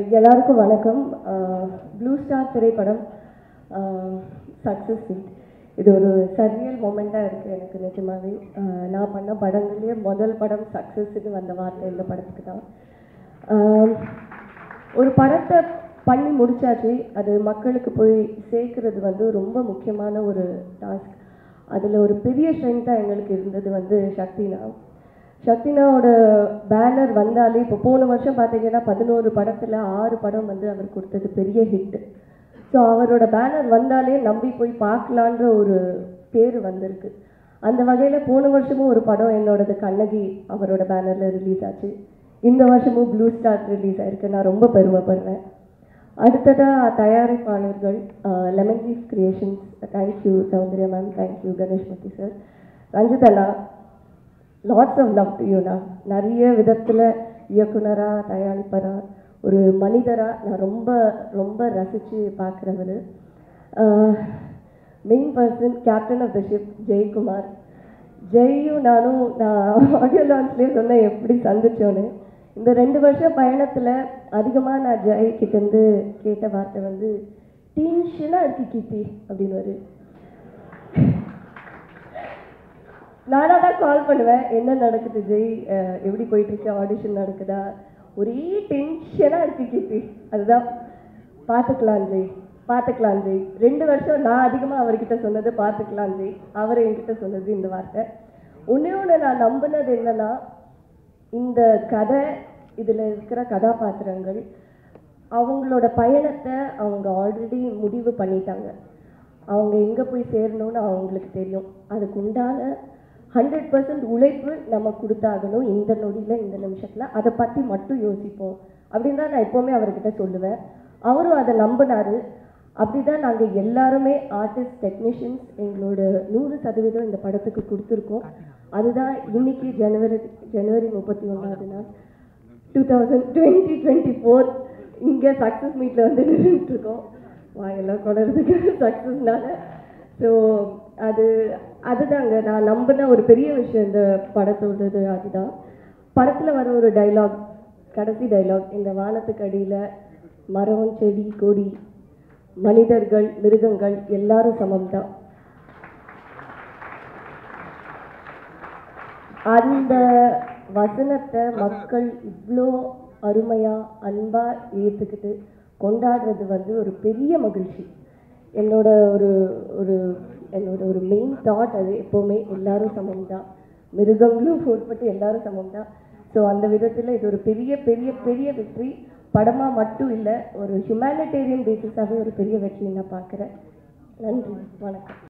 எல்லாருக்கும் வணக்கம். Blue star திரைப்படம் சக்ஸஸ் ஹிட் இது ஒரு சரியல் மூமெண்ட்டாக இருக்குது எனக்கு நிஜமாவே. நான் பண்ண படங்கள்லேயே முதல் படம் சக்ஸஸ்ன்னு வந்த வார்த்தை இந்த படத்துக்கு தான். ஒரு படத்தை பண்ணி முடித்தாச்சு அது மக்களுக்கு போய் சேர்க்கறது வந்து ரொம்ப முக்கியமான ஒரு டாஸ்க் அதில் ஒரு பெரிய ஸ்ட்ரென்த்தாக எங்களுக்கு இருந்தது வந்து சக்தினா. சக்தினாவோட பேனர் வந்தாலே இப்போ போன வருஷம் பார்த்தீங்கன்னா பதினோரு படத்தில் ஆறு படம் வந்து அவர் கொடுத்தது பெரிய ஹிட் ஸோ அவரோட பேனர் வந்தாலே நம்பி போய் பார்க்கலான்ற ஒரு பேர் வந்திருக்கு. அந்த வகையில் போன வருஷமும் ஒரு படம் என்னோடது கண்ணகி அவரோட பேனரில் ரிலீஸ் ஆச்சு. இந்த வருஷமும் ப்ளூ ஸ்டார் ரிலீஸ் ஆயிருக்கு. நான் ரொம்ப பெருமைப்படுறேன். அடுத்ததாக தயாரிப்பாளர்கள் lemon leaf creations thank you Soundarya ma'am thank you Ganeshmoorthy sir Ranjith Anna lots of love to யூனா நிறைய விதத்தில் இயக்குனராக தயாரிப்பராக ஒரு மனிதராக நான் ரொம்ப ரொம்ப ரசித்து பார்க்குறவர். Main person captain of the ship Jayakumar. ஜெயும் நானும் நான் ஆடியோ லான்ச்லேயே சொன்னேன் எப்படி சந்திச்சோன்னு. இந்த ரெண்டு வருஷம் பயணத்தில் அதிகமாக நான் ஜெய் கிட்டேருந்து கேட்ட வார்த்தை வந்து டென்ஷனாக இருக்கு கீர்த்தி அப்படின்னு ஒரு நானாக தான் கால் பண்ணுவேன். என்ன நடக்குது ஜெய்? எப்படி போயிட்டு இருக்கு ஆடிஷன் நடக்குதா? ஒரே டென்ஷனாக இருக்கு கீர்த்தி. அதுதான். பார்த்துக்கலாம் ஜெய். பார்த்துக்கலாம் ஜெய். ரெண்டு வருஷம் நான் அதிகமாக அவர்கிட்ட சொன்னது பார்த்துக்கலாம் ஜெய். அவர் என்கிட்ட சொன்னது இந்த வார்த்தை. ஒன்றே ஒன்று நான் நம்பினது என்னன்னா இந்த கதை இதில் இருக்கிற கதாபாத்திரங்கள் அவங்களோட பயணத்தை அவங்க ஆல்ரெடி முடிவு பண்ணிட்டாங்க. அவங்க எங்கே போய் சேரணும்னு அவங்களுக்கு தெரியும். அதுக்கு உண்டான ஹண்ட்ரட் பர்சன்ட் உழைப்பு நம்ம கொடுத்தாகணும் இந்த நொடியில் இந்த நிமிஷத்தில். அதை பற்றி மட்டும் யோசிப்போம். அப்படின்னு தான் நான் எப்போவுமே அவர்கிட்ட சொல்லுவேன். அவரும் அதை நம்பினாரு. அப்படி தான் நாங்கள் எல்லாருமே ஆர்டிஸ்ட் டெக்னீஷியன்ஸ் எங்களோட நூறு சதவீதம் இந்த படத்துக்கு கொடுத்துருக்கோம். அதுதான் இன்னைக்கு ஜனவரி ஜனவரி முப்பத்தி ஒன்றாவது நாள். Two thousand twenty twenty four இங்கே சக்ஸஸ் மீட்டில் வந்து நின்றுட்டுருக்கோம். வாயெல்லாம் கொடறதுக்கு சக்ஸஸ்னால ஸோ அது அதுதாங்க நான் நம்பின ஒரு பெரிய விஷயம் இந்த படத்தோடது அதுதான் படத்தில் வர ஒரு டைலாக் கடைசி டைலாக் இந்த வானத்துக்கு அடியில் மரம் செடி கொடி மனிதர்கள் மிருகங்கள் எல்லாரும் சமம் தான் அந்த வசனத்தை மக்கள் இவ்வளோ அருமையா அன்பா ஏற்றுக்கிட்டு கொண்டாடுறது வந்து ஒரு பெரிய மகிழ்ச்சி. என்னோட ஒரு ஒரு என்னோட ஒரு மெயின் தாட் அது எப்போவுமே எல்லாரும் சமம் தான் மிருகங்களும் உட்பட்டு எல்லாரும் சமம் தான் ஸோ அந்த விதத்தில் இது ஒரு பெரிய பெரிய பெரிய வெற்றி. படமாக மட்டும் இல்லை ஒரு ஹியூமானிட்டேரியன் பேசிஸாகவே ஒரு பெரிய வெற்றி நான் பார்க்குறேன். நன்றி வணக்கம்.